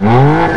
Mm-hmm.